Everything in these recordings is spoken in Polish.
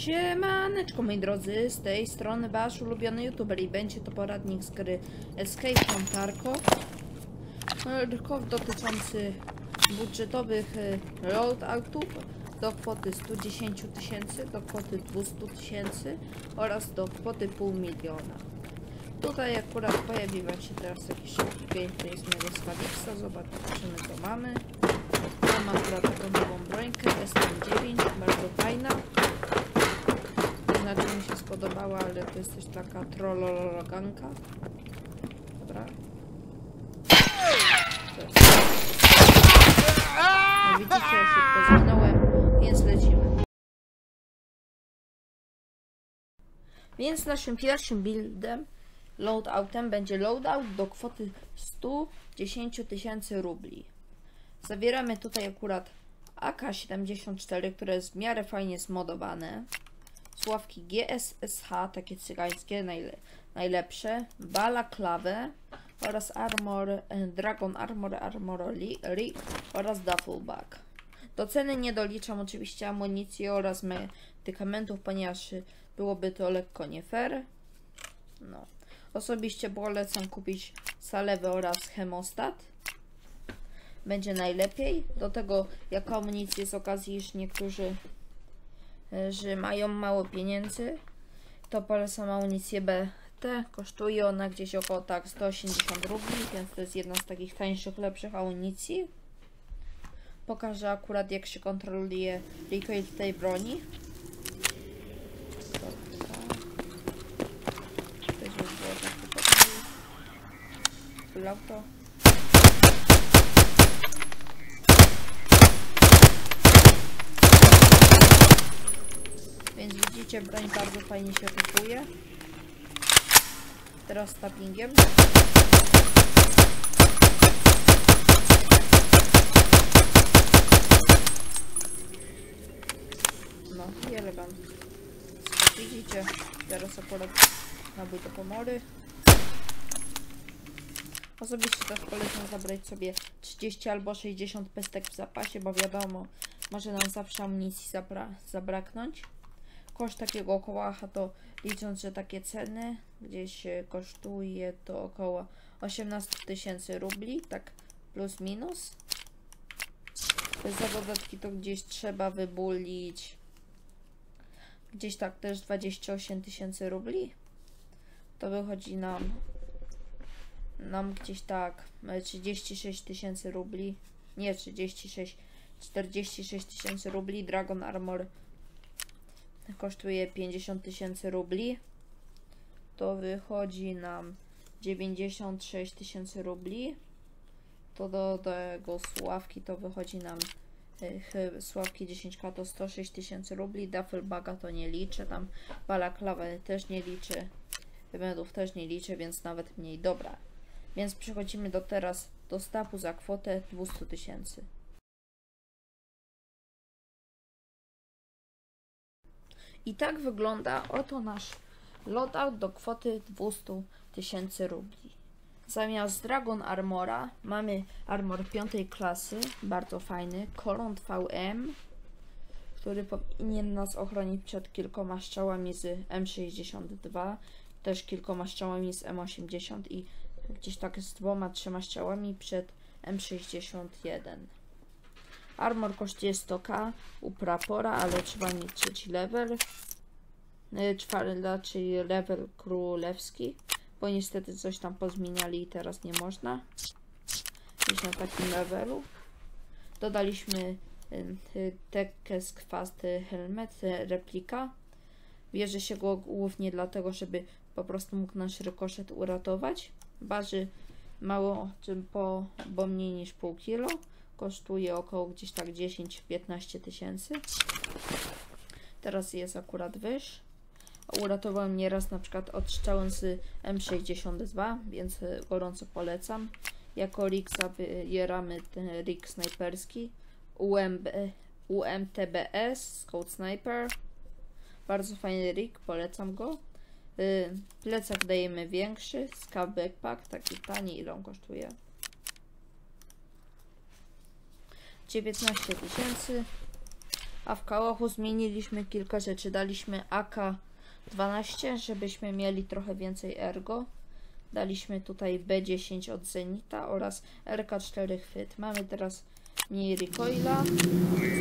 Siemaneczko moi drodzy, z tej strony wasz ulubiony youtuber i będzie to poradnik z gry Escape from Tarkov. Tarkov dotyczący budżetowych e, loadoutów do kwoty 110 tysięcy, do kwoty 200 tysięcy oraz do kwoty pół miliona. Tutaj akurat pojawi wam się teraz jakiś gameplay z mojego Swaviksa, zobaczymy co mamy. Mam akurat taką nową brońkę, SM9, bardzo fajna się spodobała, ale to jest też taka trollologanka. Dobra. No widzicie, ja szybko zginąłem, więc lecimy. Więc naszym pierwszym buildem, loadoutem, będzie loadout do kwoty 110 tysięcy rubli. Zawieramy tutaj akurat AK-74, które jest w miarę fajnie zmodowane sławki GSSH, takie cygańskie, najle najlepsze, balaklawę oraz armor, e, Dragon Armor, Armor Rig oraz Duffelbag. Do ceny nie doliczam oczywiście amunicji oraz medykamentów, ponieważ byłoby to lekko nie fair. No. Osobiście polecam kupić salewę oraz hemostat. Będzie najlepiej. Do tego jako amunicję z okazji, iż niektórzy że mają mało pieniędzy, to polecam amunicję BT. Kosztuje ona gdzieś około tak 180 rubli, więc to jest jedna z takich tańszych, lepszych amunicji. Pokażę akurat jak się kontroluje recoil tej broni. Tak Full Więc widzicie, broń bardzo fajnie się kupuje. Teraz tappingiem. No i elegancko. Widzicie, teraz akurat nabój do pomory. Osobiście też polecam zabrać sobie 30 albo 60 pestek w zapasie, bo wiadomo, może nam zawsze amunicji zabra zabraknąć. Koszt takiego kołacha to licząc, że takie ceny gdzieś kosztuje to około 18 tysięcy rubli, tak plus minus. Za dodatki to gdzieś trzeba wybulić gdzieś tak też 28 tysięcy rubli. To wychodzi nam nam gdzieś tak 36 tysięcy rubli. Nie 36, 46 tysięcy rubli. Dragon Armor kosztuje 50 tysięcy rubli, to wychodzi nam 96 tysięcy rubli. To do tego sławki to wychodzi nam y, sławki 10k to 106 tysięcy rubli, Duffelbaga to nie liczę, tam balaklawę też nie liczę, medów też nie liczę, więc nawet mniej. Dobra, więc przechodzimy do teraz do stapu za kwotę 200 tysięcy. I tak wygląda oto nasz loadout do kwoty 200 tysięcy rubli. Zamiast Dragon Armora mamy armor piątej klasy, bardzo fajny, Koront VM, który powinien nas ochronić przed kilkoma strzałami z M62, też kilkoma strzałami z M80 i gdzieś tak z dwoma, trzema strzałami przed M61. Armor kosztuje 100k u prapora, ale trzeba mieć trzeci level. E, czwarty, czyli level królewski, bo niestety coś tam pozmieniali i teraz nie można iść na takim levelu. Dodaliśmy tekę z kwast helmet, e, replika. Bierze się go głównie dlatego, żeby po prostu mógł nasz rykoszet uratować. Waży mało, czym po, bo mniej niż pół kilo kosztuje około gdzieś tak 10-15 tysięcy. Teraz jest akurat wyż. Uratował mnie raz na przykład od z M62, więc gorąco polecam. Jako rig zabieramy ten rig snajperski. UMB, UMTBS Scout Sniper. Bardzo fajny rig, polecam go. Y, plecak dajemy większy, Scav Backpack, taki tani, ile on kosztuje? 19 tysięcy. A w kałachu zmieniliśmy kilka rzeczy. Daliśmy AK-12, żebyśmy mieli trochę więcej ergo. Daliśmy tutaj B10 od Zenita oraz RK4 chwyt. Mamy teraz mniej recoila.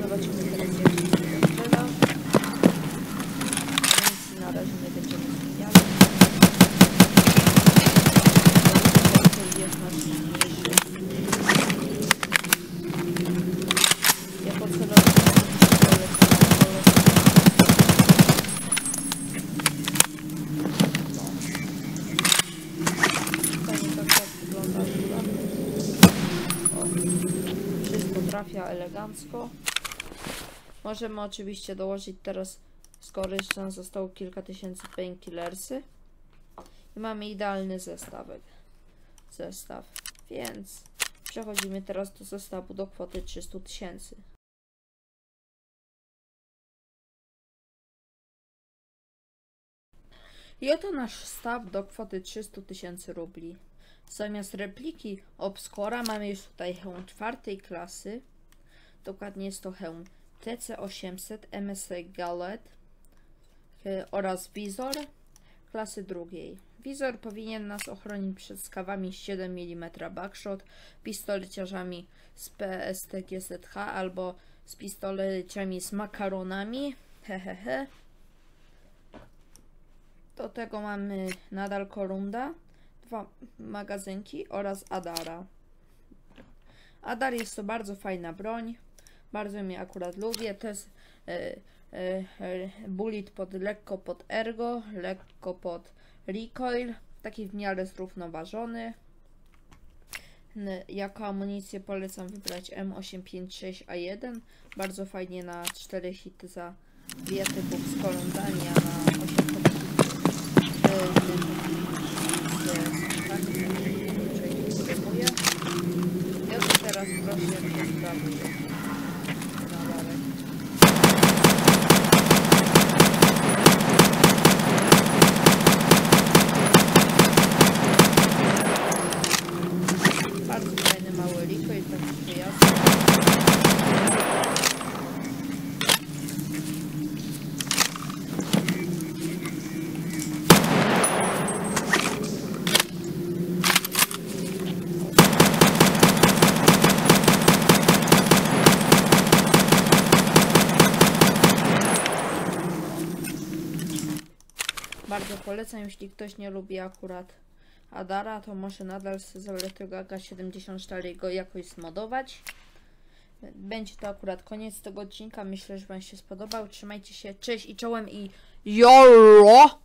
Zobaczymy teraz jak to strzela. Nic na razie nie będziemy zmieniali. Recoil jest znacznie mniejszy. Ja pocelowałem Fajnie tak, tak wygląda akurat. O, Wszystko trafia elegancko. Możemy oczywiście dołożyć teraz, skoro jeszcze nam zostało kilka tysięcy painkillersy. I mamy idealny zestawek. Zestaw. Więc przechodzimy teraz do zestawu do kwoty 300 tysięcy. I oto nasz staw do kwoty 300 tysięcy rubli. Zamiast repliki Obscora mamy już tutaj hełm czwartej klasy. Dokładnie jest to hełm TC800 MSC Gallet e, oraz wizor klasy drugiej. Wizor powinien nas ochronić przed skawami 7 mm backshot, pistoleciarzami z PST-GZH albo z pistoleciami z makaronami. Hehehe. Do tego mamy nadal Korunda, dwa magazynki oraz Adara. Adar jest to bardzo fajna broń. Bardzo mnie akurat lubię. To jest e, e, e, bullet pod lekko pod ergo, lekko pod recoil. Taki w miarę zrównoważony. Jako amunicję polecam wybrać M856A1. Bardzo fajnie na 4 hity za dwie typów z na 8 typów ja to teraz proszę, jak się sprawuje. Radarek. Bardzo fajny mały liko i taki przyjazny. Bardzo polecam, jeśli ktoś nie lubi akurat Adara, to może nadal z Zauletego AK-74 go jakoś zmodować. Będzie to akurat koniec tego odcinka. Myślę, że Wam się spodobał. Trzymajcie się. Cześć i czołem i YOLO!